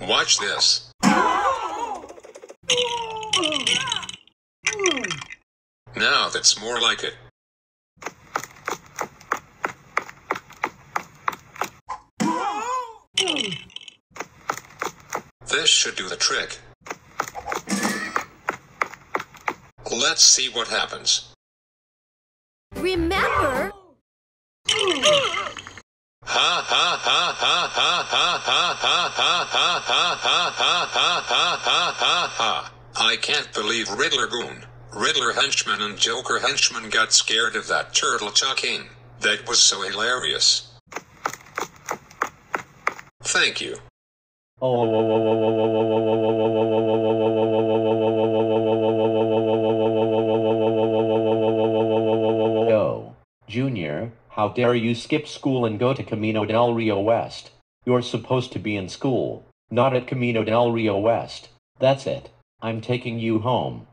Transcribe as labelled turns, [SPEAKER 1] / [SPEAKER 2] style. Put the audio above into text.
[SPEAKER 1] Watch this. Now that's more like it. This should do the trick. Let's see what happens.
[SPEAKER 2] Remember?
[SPEAKER 1] I can't believe Riddler Goon, Riddler Henchman and Joker Henchman got scared of that turtle chucking. That was so hilarious. Thank you.
[SPEAKER 3] Oh, Junior, how dare you skip school and go to Camino del Rio West? You're supposed to be in school, not at Camino del Rio West. That's it. I'm taking you home.